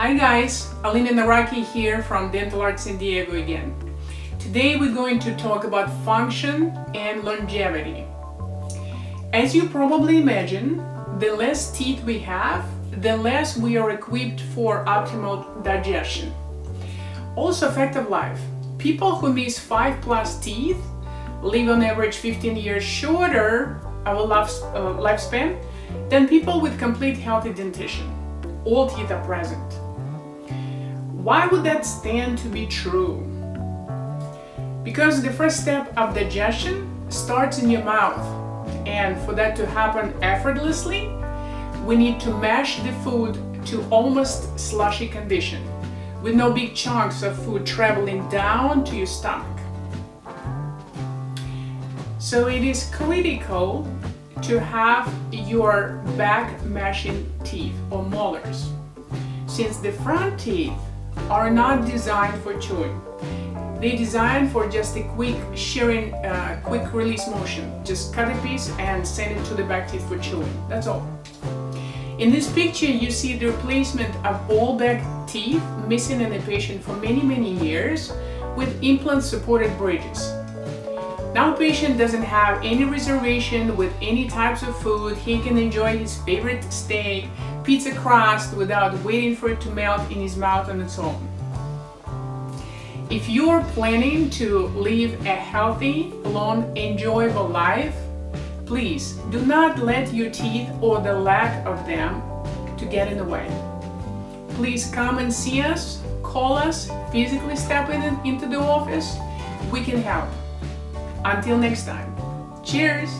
Hi guys, Alena Narwrocki here from Dental Arts San Diego again. Today we're going to talk about function and longevity. As you probably imagine, the less teeth we have, the less we are equipped for optimal digestion. Also effective life. People who miss 5 plus teeth live on average 15 years shorter of a life, uh, lifespan than people with complete healthy dentition. All teeth are present. Why would that stand to be true? Because the first step of digestion starts in your mouth, and for that to happen effortlessly, we need to mash the food to almost slushy condition, with no big chunks of food traveling down to your stomach. So it is critical to have your back mashing teeth or molars, since the front teeth are not designed for chewing. They designed for just a quick shearing, uh, quick release motion. Just cut a piece and send it to the back teeth for chewing. That's all. In this picture, you see the replacement of all back teeth missing in a patient for many, many years with implant supported bridges. Now patient doesn't have any reservation with any types of food. He can enjoy his favorite steak, pizza crust without waiting for it to melt in his mouth on its own. If you're planning to live a healthy, long, enjoyable life, please do not let your teeth or the lack of them to get in the way. Please come and see us, call us, physically step in into the office. We can help. Until next time, cheers!